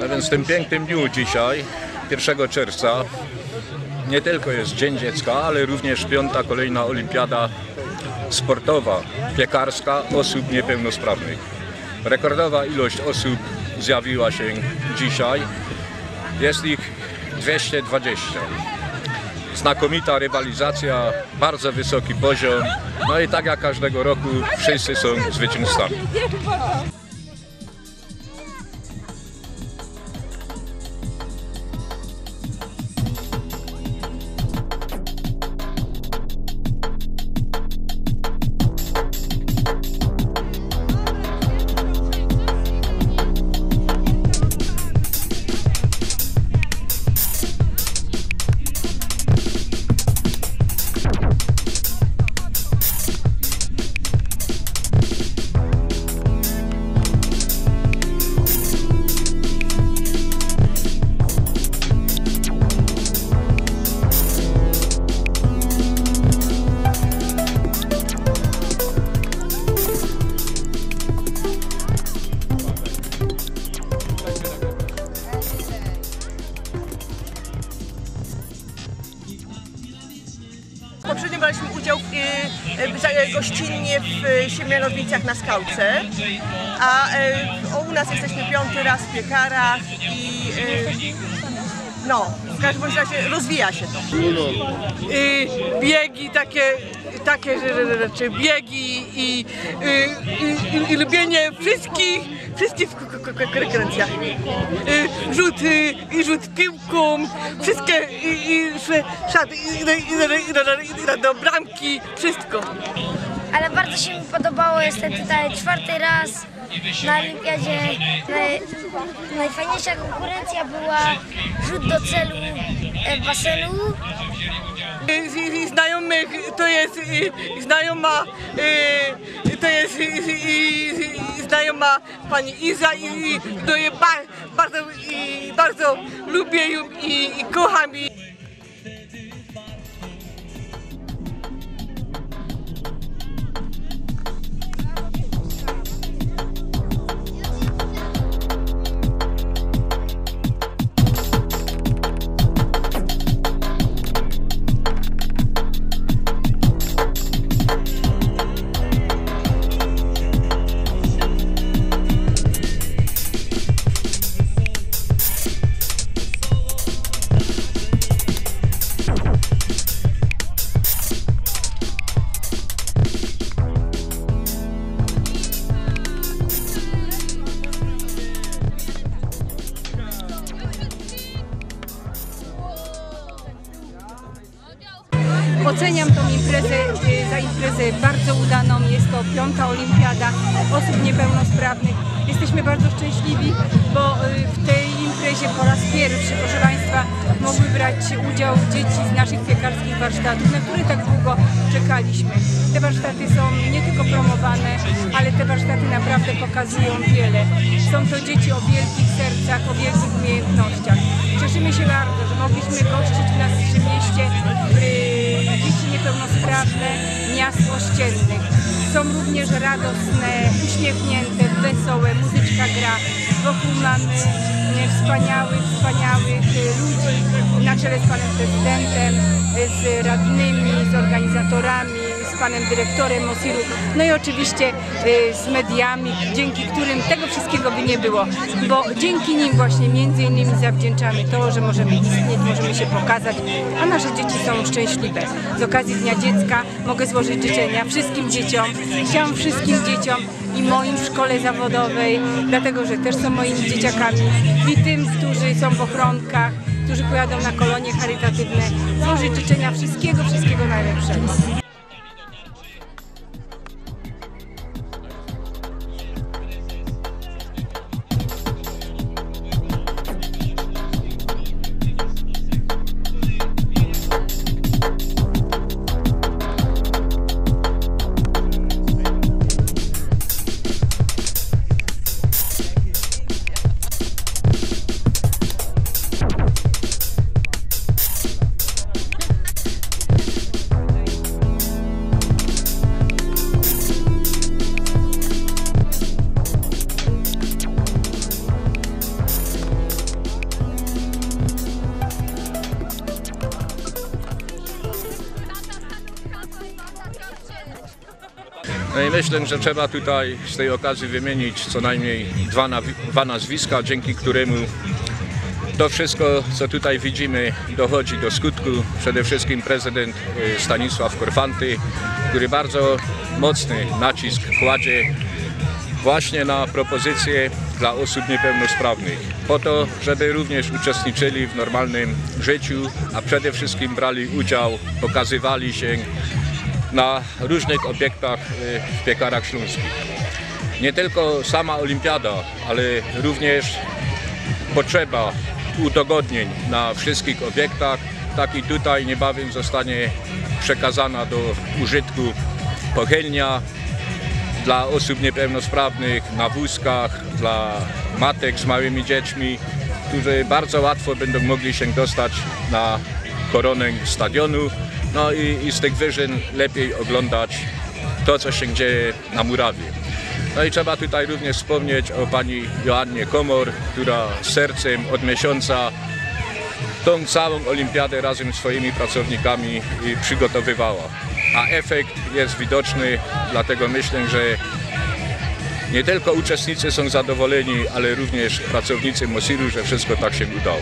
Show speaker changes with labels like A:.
A: No więc w tym pięknym dniu dzisiaj, 1 czerwca, nie tylko jest Dzień Dziecka, ale również piąta kolejna olimpiada sportowa, piekarska osób niepełnosprawnych. Rekordowa ilość osób zjawiła się dzisiaj. Jest ich 220. Znakomita rywalizacja, bardzo wysoki poziom. No i tak jak każdego roku wszyscy są zwycięzcami.
B: Braliśmy udział w, y, gościnnie w Siemianowicach na skałce, a u nas jesteśmy piąty raz w piekarach i no, w każdym razie rozwija się to.
C: y, biegi, takie, takie rzeczy, biegi i, y, i, i lubienie wszystkich, wszystkich konkurencjach. Y, rzut, y, i rzut piłką, wszystkie, i, i szat, i, i, do bramki, wszystko.
D: ale bardzo się mi podobało. Jestem tutaj czwarty raz na olimpiadzie. Naj, najfajniejsza konkurencja była rzut do celu e, basenu.
C: Z, znajomych to jest znajoma, y, to jest znajoma pani Iza i, to je ba, bardzo, bardzo lubię ją i, i kocham. I,
E: Oceniam tą imprezę y, za imprezę bardzo udaną. Jest to piąta olimpiada osób niepełnosprawnych. Jesteśmy bardzo szczęśliwi, bo y, w tej imprezie po raz pierwszy, proszę Państwa, mogły brać udział dzieci z naszych piekarskich warsztatów, na które tak długo czekaliśmy. Te warsztaty są nie tylko promowane, ale te warsztaty naprawdę pokazują wiele. Są to dzieci o wielkich sercach, o wielkich umiejętnościach. Cieszymy się bardzo, że mogliśmy gościć w naszym mieście niepełnosprawne miast ościennych. Są również radosne, uśmiechnięte, wesołe, muzyczka gra. Wokół mamy y, wspaniałych, wspaniałych y, ludzi na czele z panem prezydentem, y, z radnymi, z organizatorami, panem dyrektorem Mosiru, no i oczywiście y, z mediami, dzięki którym tego wszystkiego by nie było, bo dzięki nim właśnie między innymi zawdzięczamy to, że możemy istnieć, możemy się pokazać, a nasze dzieci są szczęśliwe. Z okazji Dnia Dziecka mogę złożyć życzenia wszystkim dzieciom, chciałam wszystkim dzieciom i moim w szkole zawodowej, dlatego że też są moimi dzieciakami i tym, którzy są w ochronkach, którzy pojadą na kolonie charytatywne, złożyć życzenia wszystkiego, wszystkiego najlepszego.
A: No i myślę, że trzeba tutaj z tej okazji wymienić co najmniej dwa, dwa nazwiska, dzięki któremu to wszystko, co tutaj widzimy, dochodzi do skutku. Przede wszystkim prezydent y, Stanisław Korfanty, który bardzo mocny nacisk kładzie właśnie na propozycje dla osób niepełnosprawnych, po to, żeby również uczestniczyli w normalnym życiu, a przede wszystkim brali udział, pokazywali się na różnych obiektach y, w piekarach śląskich. Nie tylko sama olimpiada, ale również potrzeba udogodnień na wszystkich obiektach. Tak i tutaj niebawem zostanie przekazana do użytku pochylnia dla osób niepełnosprawnych na wózkach, dla matek z małymi dziećmi, którzy bardzo łatwo będą mogli się dostać na koronę stadionu. No i, i z tych wyżyn lepiej oglądać to, co się dzieje na murawie. No i trzeba tutaj również wspomnieć o pani Joannie Komor, która sercem od miesiąca tą całą olimpiadę razem z swoimi pracownikami przygotowywała. A efekt jest widoczny, dlatego myślę, że nie tylko uczestnicy są zadowoleni, ale również pracownicy Mosiru, że wszystko tak się udało.